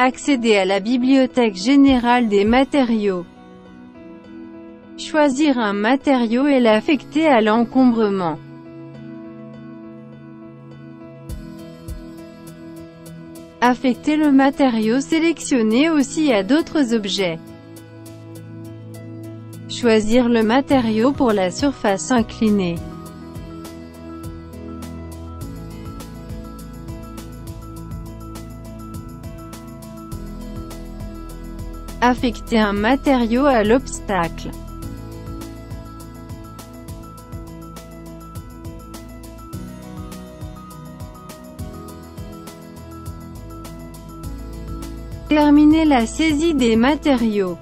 Accéder à la bibliothèque générale des matériaux. Choisir un matériau et l'affecter à l'encombrement. Affecter le matériau sélectionné aussi à d'autres objets. Choisir le matériau pour la surface inclinée. Affecter un matériau à l'obstacle. Terminer la saisie des matériaux.